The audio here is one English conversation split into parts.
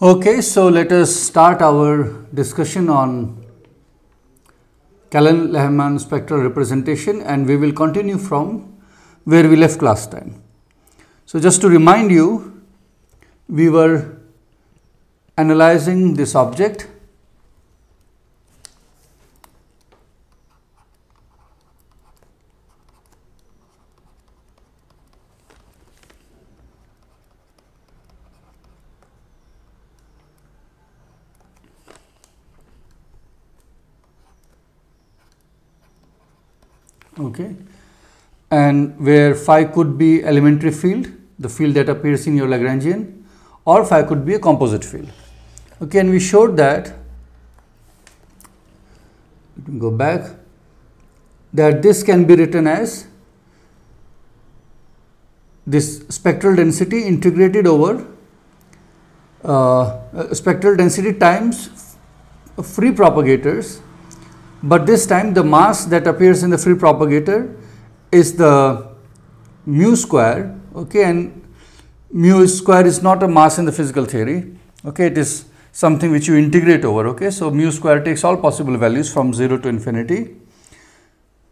Okay, so let us start our discussion on Kallen-Lehmann spectral representation and we will continue from where we left last time. So just to remind you, we were analyzing this object okay. And where phi could be elementary field the field that appears in your Lagrangian or phi could be a composite field. Okay and we showed that go back that this can be written as this spectral density integrated over uh, spectral density times free propagators but this time the mass that appears in the free propagator is the mu square okay? And mu square is not a mass in the physical theory okay? It is something which you integrate over okay? So mu square takes all possible values from 0 to infinity.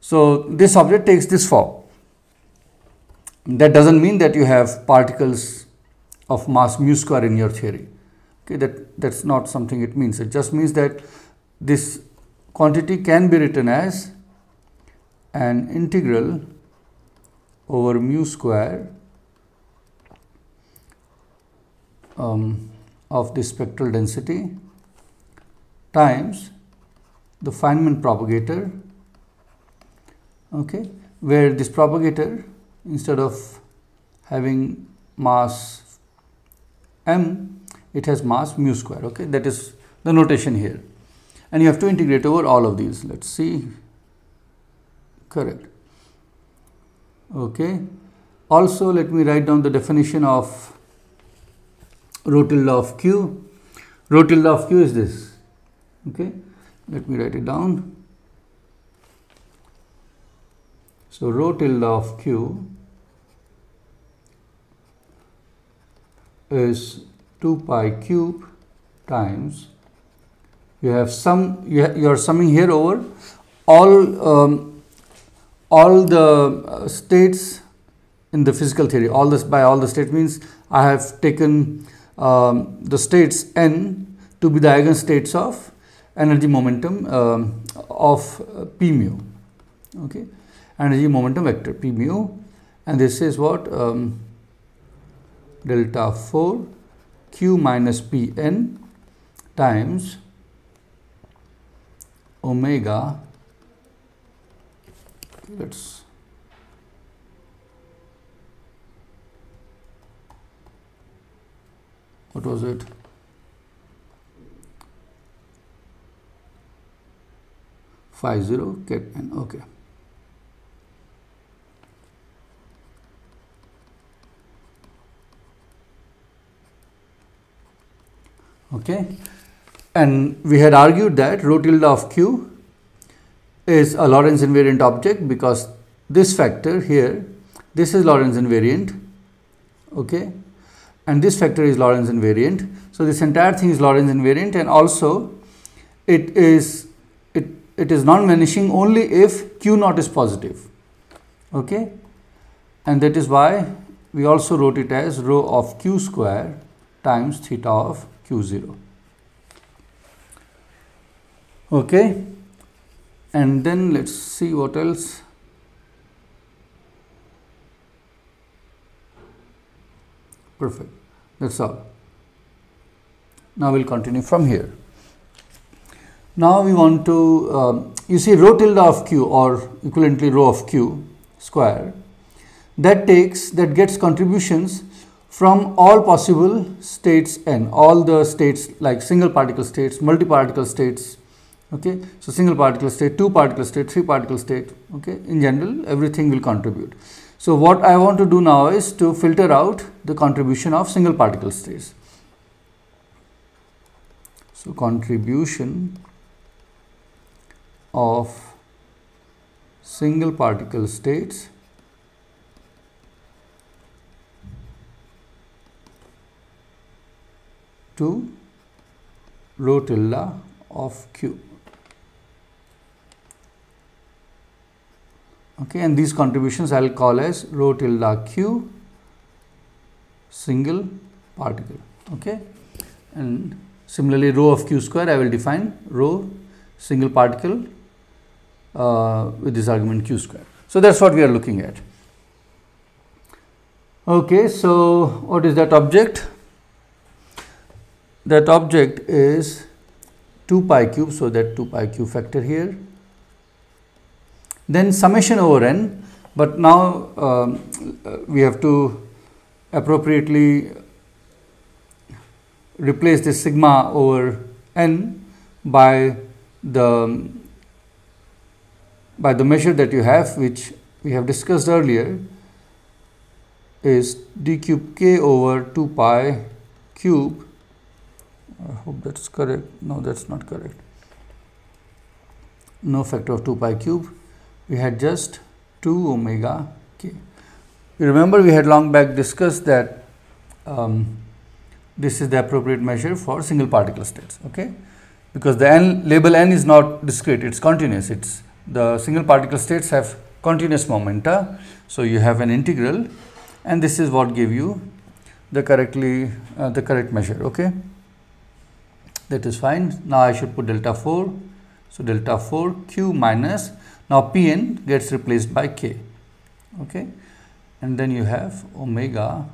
So this object takes this form. That doesn't mean that you have particles of mass mu square in your theory okay? That that's not something it means. It just means that this quantity can be written as an integral over mu square um, of the spectral density times the Feynman propagator okay where this propagator instead of having mass m it has mass mu square okay that is the notation here and you have to integrate over all of these. Let's see. Correct. Okay. Also let me write down the definition of rho tilde of q. Rho tilde of q is this. Okay. Let me write it down. So rho tilde of q is 2 pi cube times you have sum you, ha you are summing here over. All um, all the uh, states in the physical theory all this by all the states means I have taken um, the states n to be the eigenstates of energy momentum um, of uh, p mu okay? Energy momentum vector p mu. And this is what um, delta 4 q minus p n times omega let's what was it? Five zero get n okay. Okay and we had argued that rho tilde of q is a Lorentz invariant object because this factor here this is Lorentz invariant okay? And this factor is Lorentz invariant. So this entire thing is Lorentz invariant and also it is it it is non-vanishing only if q naught is positive okay? And that is why we also wrote it as rho of q square times theta of q0 okay. And then let's see what else. Perfect. That's all. Now we'll continue from here. Now we want to um, you see rho tilde of q or equivalently rho of q square that takes that gets contributions from all possible states n all the states like single particle states multi particle states okay? So single particle state two particle state three particle state okay? In general everything will contribute. So what i want to do now is to filter out the contribution of single particle states. So contribution of single particle states to rho tilde of q. Okay, and these contributions I will call as rho tilde q single particle. Okay, and similarly rho of q square I will define rho single particle uh, with this argument q square. So, that is what we are looking at. Okay, so what is that object? That object is 2 pi cube, so that 2 pi cube factor here. Then summation over n, but now um, we have to appropriately replace this sigma over n by the by the measure that you have which we have discussed earlier is d cube k over 2 pi cube. I hope that's correct. No that's not correct. No factor of 2 pi cube we had just 2 omega k. You remember we had long back discussed that um, this is the appropriate measure for single particle states okay? Because the n label n is not discrete it's continuous. It's the single particle states have continuous momenta. So you have an integral and this is what gave you the correctly uh, the correct measure okay? That is fine. Now i should put delta 4 so delta 4 q minus now pn gets replaced by k okay? And then you have omega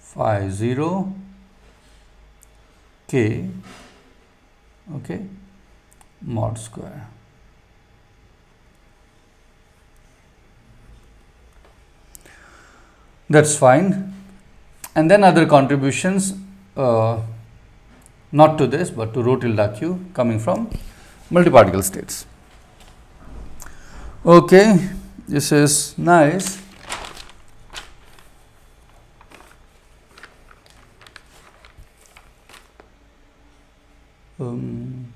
phi 0 k okay? Mod square. That's fine. And then other contributions uh, not to this but to rho tilde q coming from multiparticle states okay this is nice. Um,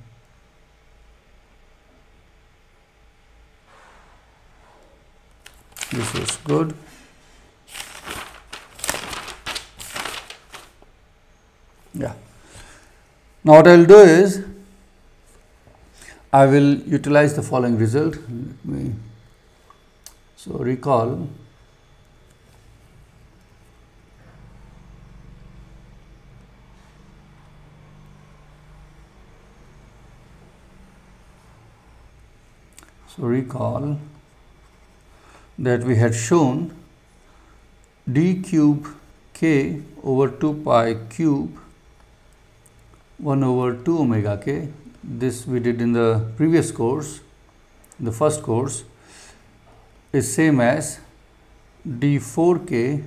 this is good. Yeah. Now what I will do is I will utilize the following result me so recall So, recall that we had shown d cube k over 2 pi cube 1 over 2 omega k. This we did in the previous course, the first course is same as d 4 k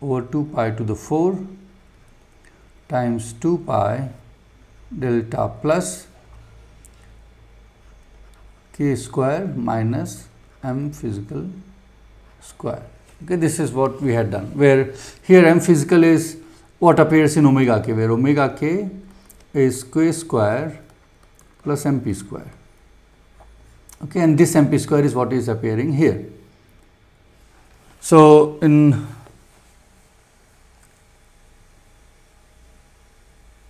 over 2 pi to the 4 times 2 pi delta plus k square minus m physical square. Okay, this is what we had done, where here m physical is what appears in omega k, where omega k is k square plus mp square. Okay, and this mp square is what is appearing here. So, in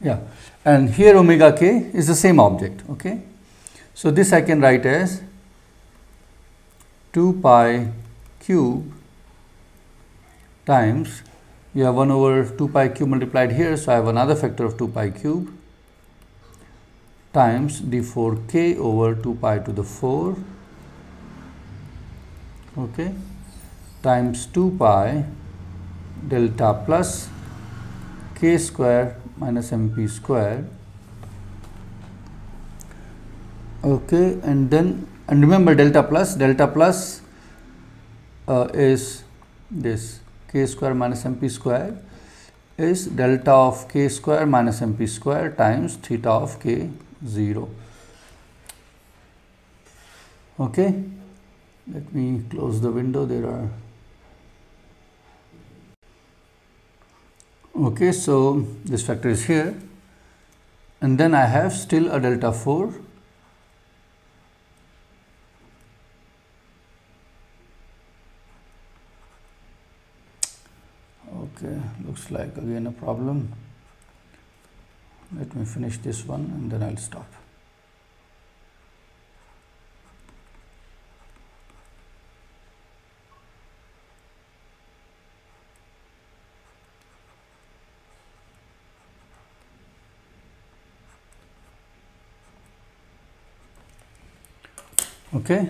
yeah, and here omega k is the same object. Okay. So, this I can write as 2 pi cube times you have 1 over 2 pi cube multiplied here. So, I have another factor of 2 pi cube times d4 k over 2 pi to the 4 okay, times 2 pi delta plus k square minus mp square okay and then and remember delta plus delta plus uh, is this k square minus mp square is delta of k square minus mp square times theta of k 0 okay let me close the window there are. Okay so this factor is here. And then I have still a delta 4 okay looks like again a problem let me finish this one and then I'll stop. okay